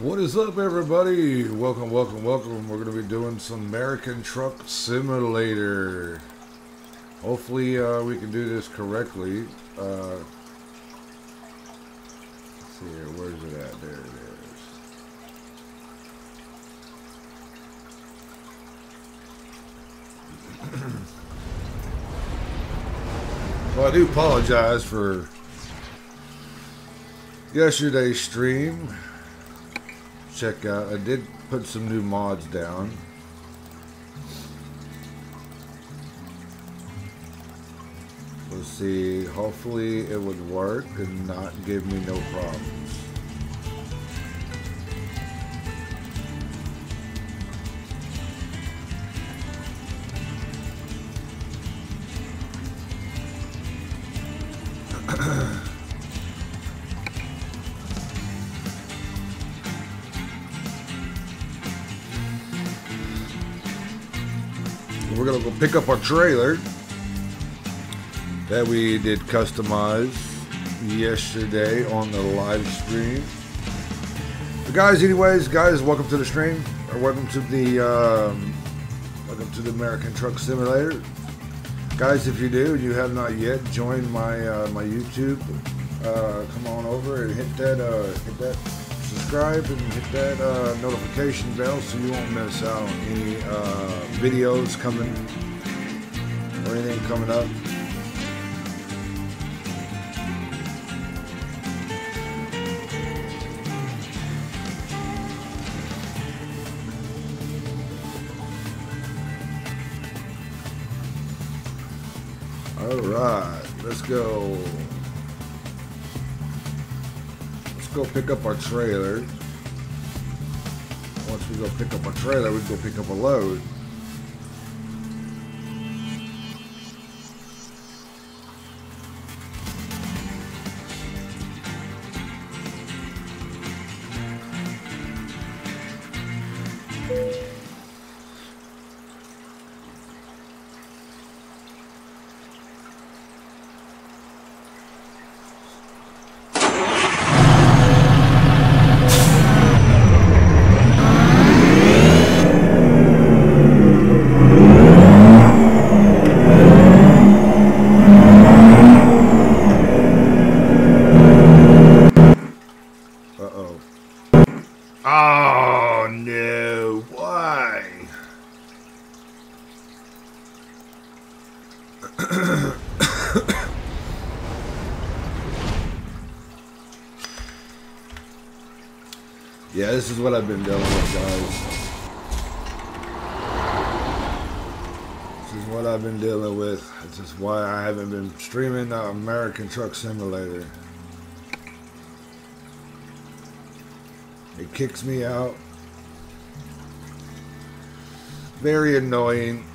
What is up, everybody? Welcome, welcome, welcome. We're going to be doing some American Truck Simulator. Hopefully, uh, we can do this correctly. Uh, see here. Where's it at? There it is. well, I do apologize for yesterday's stream check out. I did put some new mods down. Let's see. Hopefully it would work and not give me no problems. Up our trailer that we did customize yesterday on the live stream. But guys, anyways, guys, welcome to the stream. Or welcome to the um, welcome to the American Truck Simulator. Guys, if you do, you have not yet joined my uh, my YouTube. Uh, come on over and hit that uh, hit that subscribe and hit that uh, notification bell so you won't miss out on any uh, videos coming coming up. All right, let's go. Let's go pick up our trailer. Once we go pick up our trailer, we go pick up a load. American Truck Simulator. It kicks me out. Very annoying.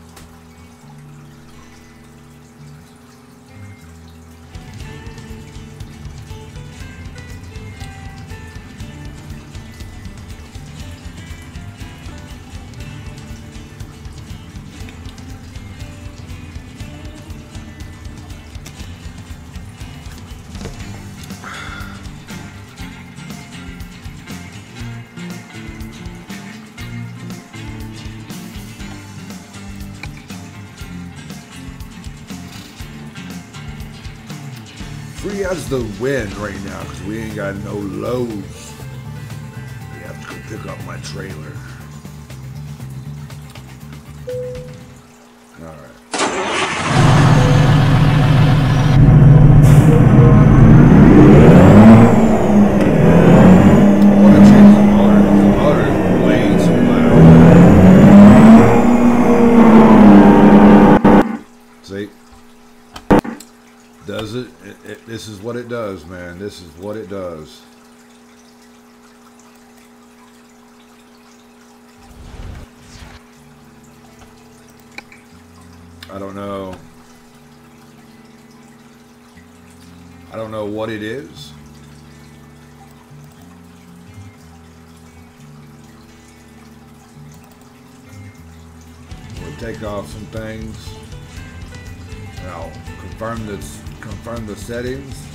Free as the wind right now because we ain't got no loads. We have to go pick up my trailer. Man. This is what it does. I don't know. I don't know what it is. We'll take off some things. And I'll confirm this confirm the settings.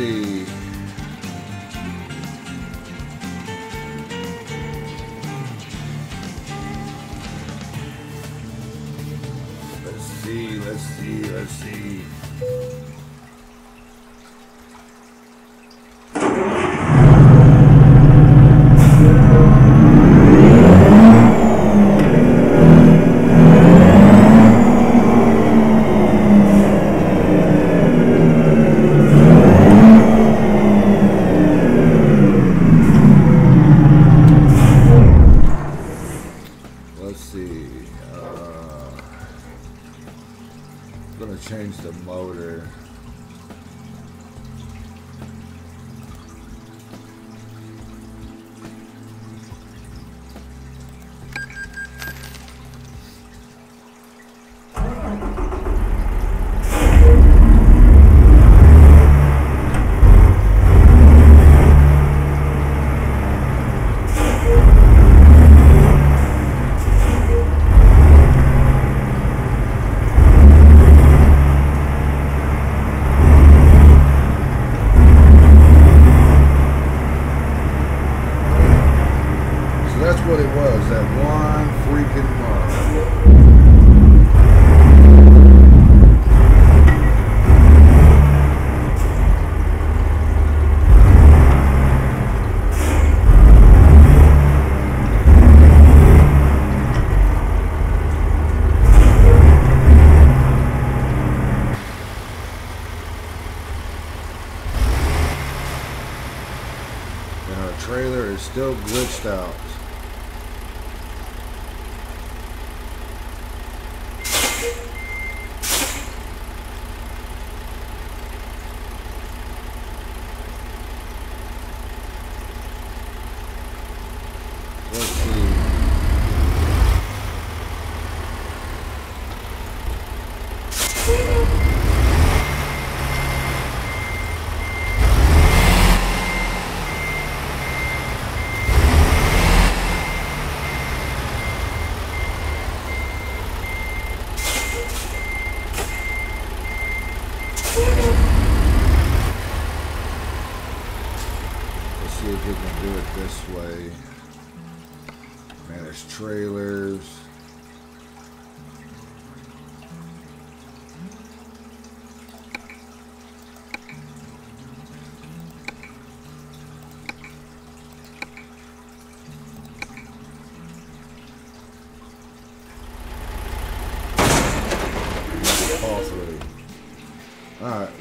Right,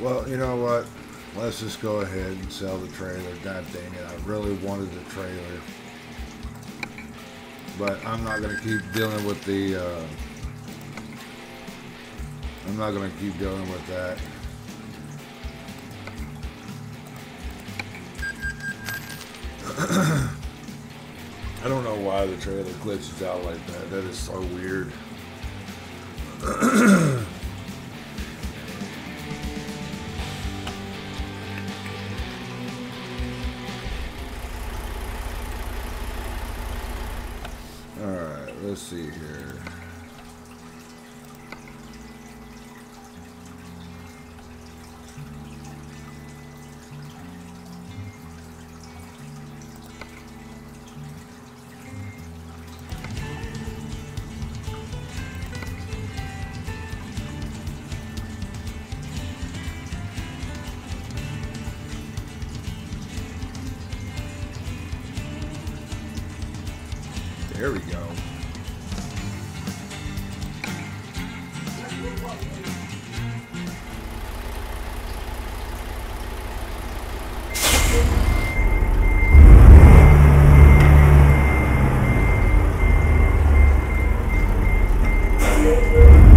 well, you know what? Let's just go ahead and sell the trailer. God dang it, I really wanted the trailer. But I'm not going to keep dealing with the... Uh, I'm not going to keep dealing with that. I don't know why the trailer glitches out like that. That is so weird. see here. Música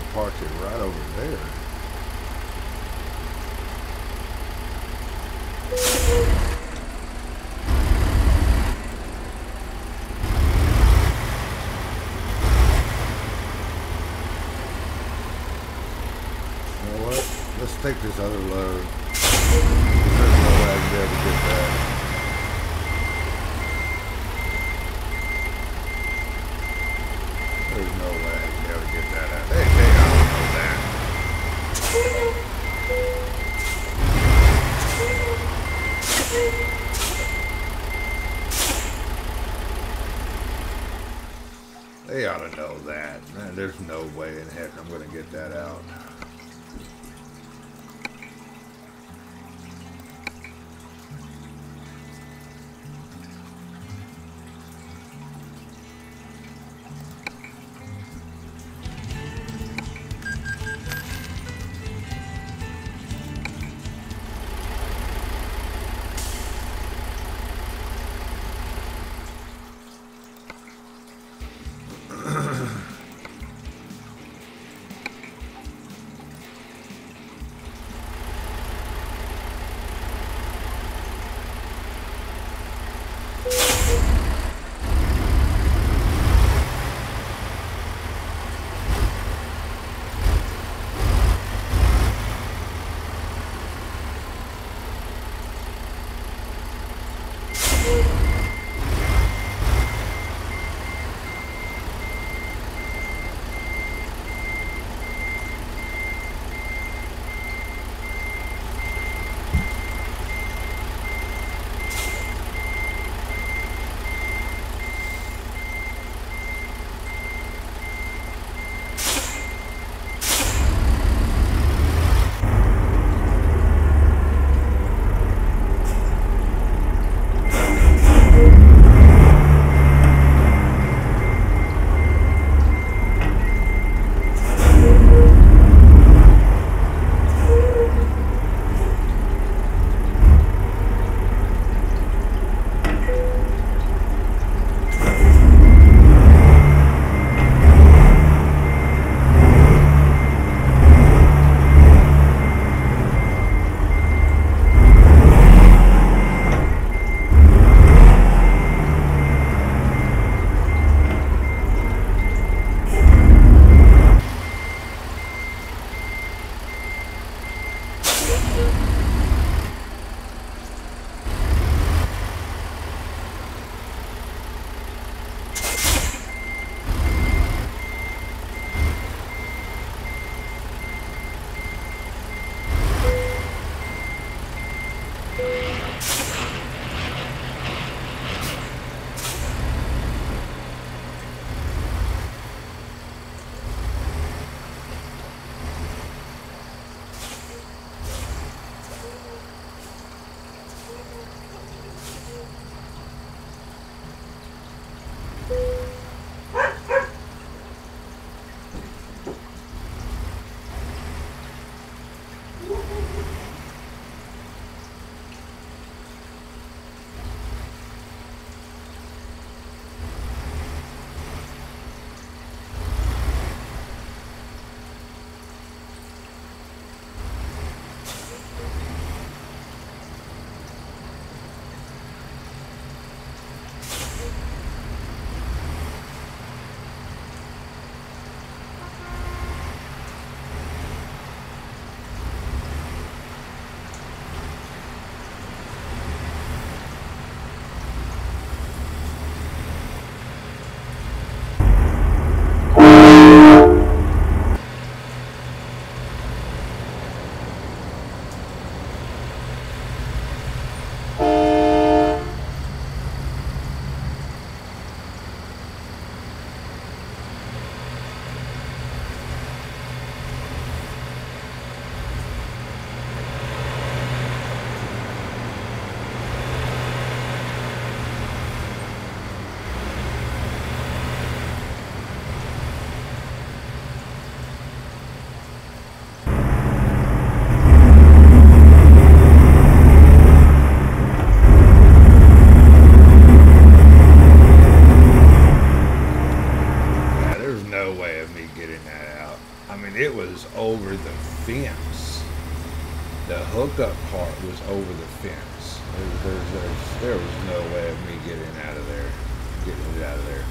have parked it right over there. You know what? Let's take this other load. There's no way I can to get that. way of me getting that out. I mean, it was over the fence. The hookup part was over the fence. There was, there there was no way of me getting out of there, getting it out of there.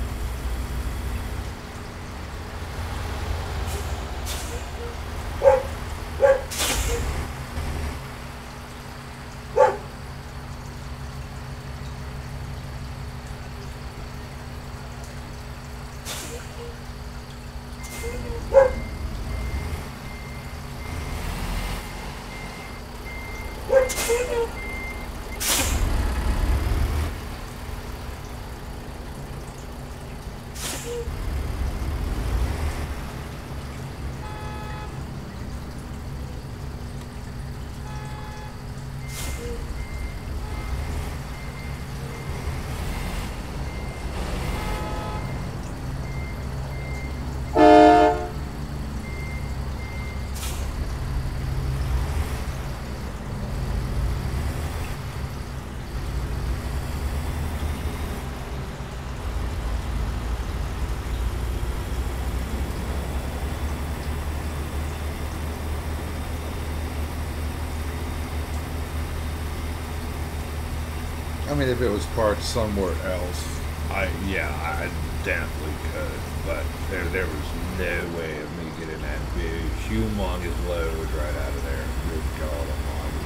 Mean, if it was parked somewhere else, I yeah, I definitely could. But there, there was no way of me getting that big, humongous load right out of there. Good God Almighty!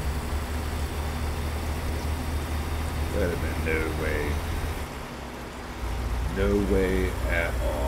That'd have been no way, no way at all.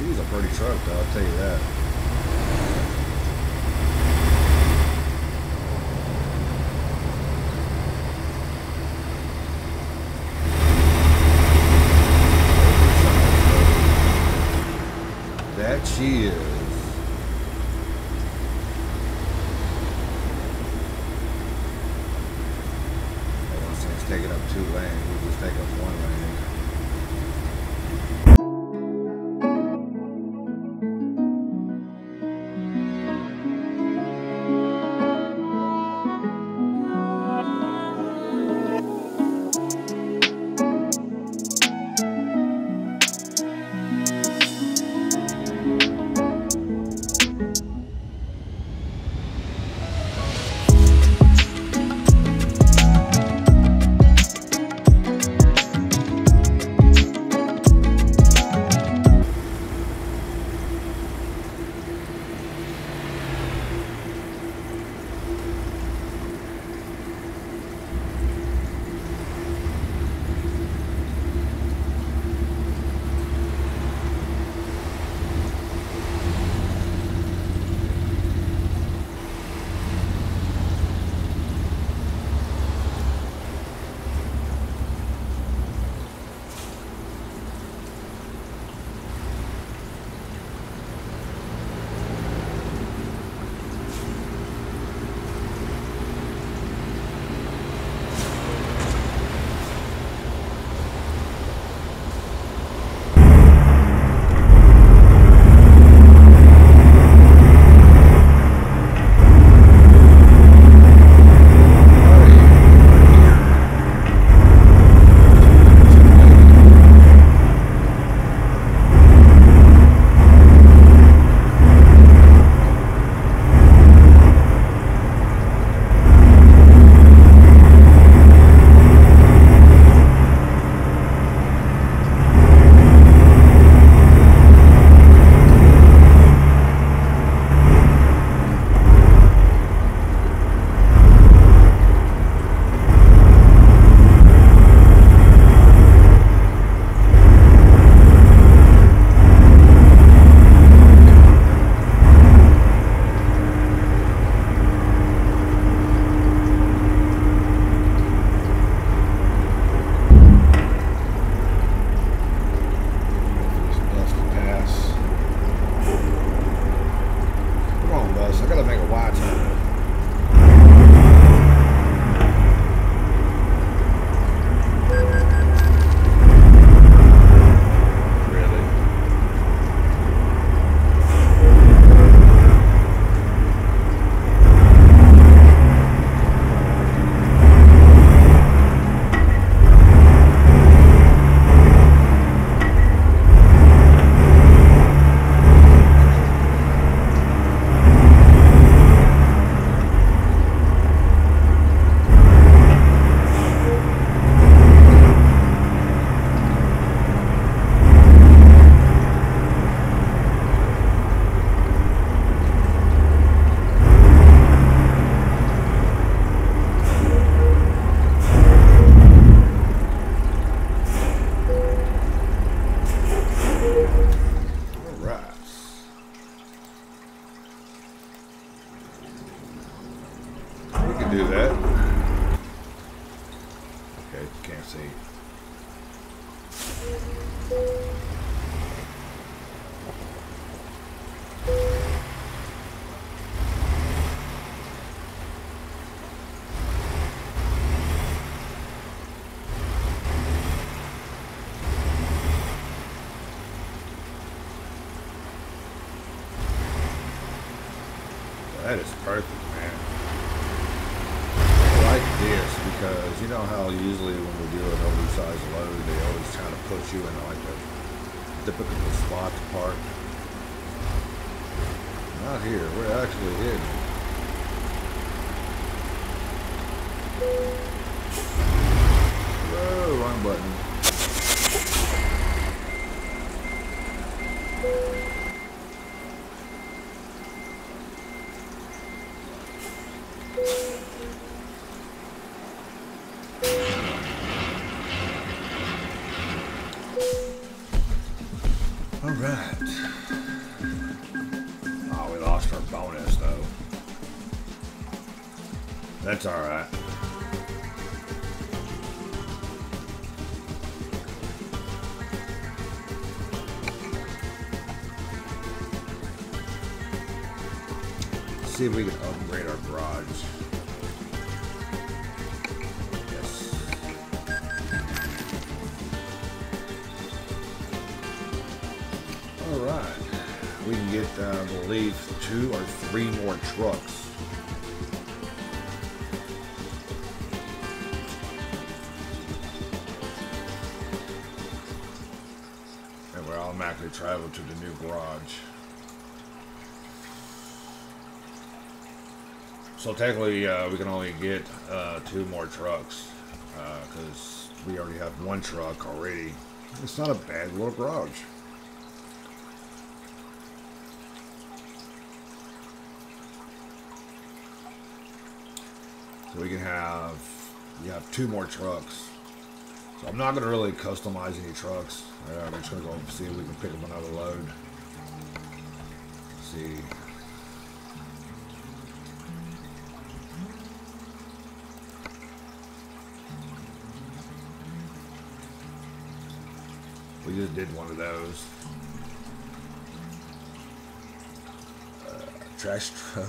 She's a pretty truck though, I'll tell you that. All right. Oh, we lost our bonus though. That's all right. See if we can upgrade our garage. Yes. Alright. We can get, uh, I believe, two or three more trucks. And we'll automatically travel to the new garage. So technically, uh, we can only get uh, two more trucks because we already have one truck already. It's not a bad little garage. So we can have, we have two more trucks. So I'm not going to really customize any trucks. Uh, I'm just going to go see if we can pick up another load. see. We just did one of those. Uh, trash truck,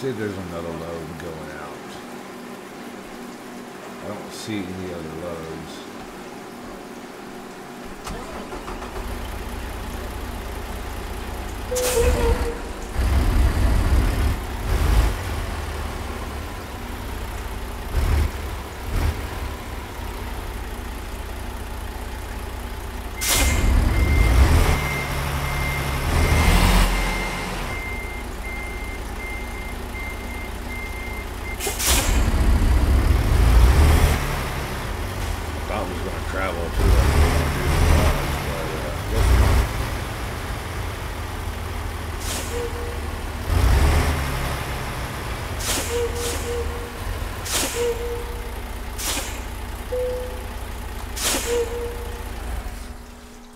See there's another load going out. I don't see any other loads. thought we was going to travel to the, to the lodge, but uh, guess not.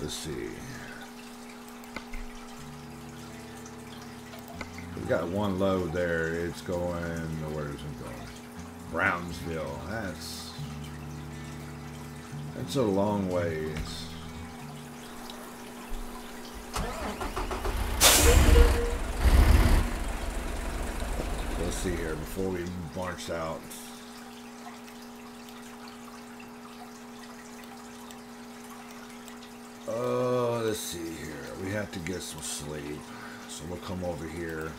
Let's see. One load there. It's going. Where is it going? Brownsville. That's that's a long ways. Let's see here before we march out. Uh, let's see here. We have to get some sleep. So we'll come over here.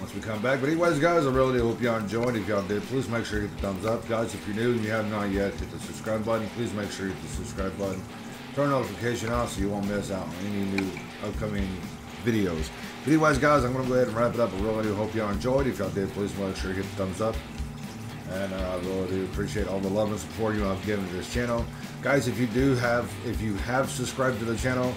Once we come back. But anyways, guys, I really hope y'all enjoyed. If y'all did, please make sure you hit the thumbs up, guys. If you're new and you have not yet, hit the subscribe button. Please make sure you hit the subscribe button turn notification on so you won't miss out on any new upcoming videos. But anyways, guys, I'm going to go ahead and wrap it up. I really do hope y'all enjoyed. If y'all did, please make sure you hit the thumbs up. And uh, I really do appreciate all the love and support you have given to this channel. Guys, if you do have, if you have subscribed to the channel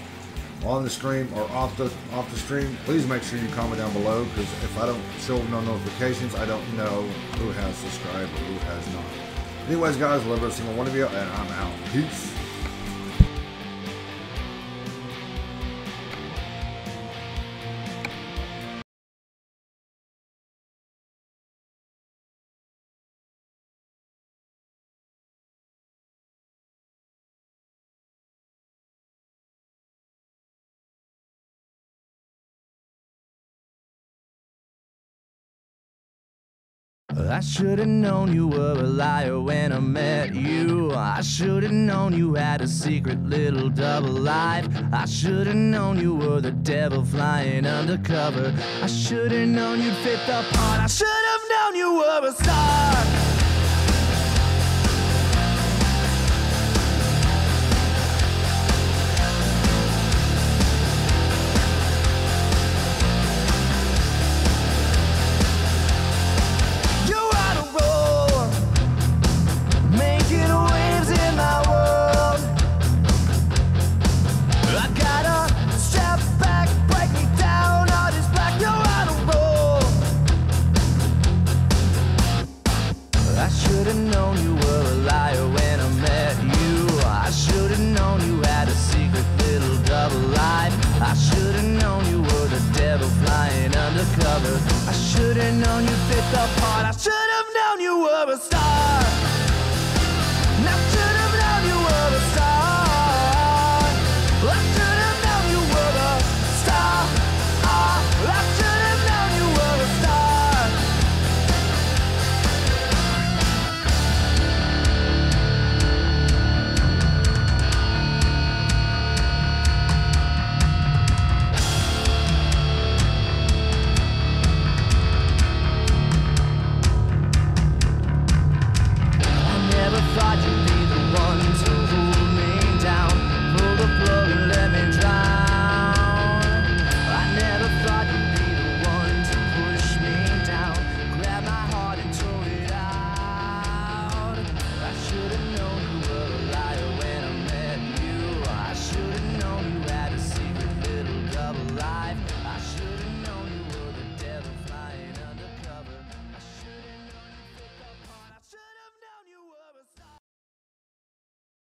on the stream or off the off the stream, please make sure you comment down below because if I don't show no notifications, I don't know who has subscribed or who has not. Anyways, guys, love every single one of you, and I'm out. Peace. I should've known you were a liar when I met you. I should've known you had a secret little double life. I should've known you were the devil flying undercover. I should've known you'd fit the part. I should've known you were a star.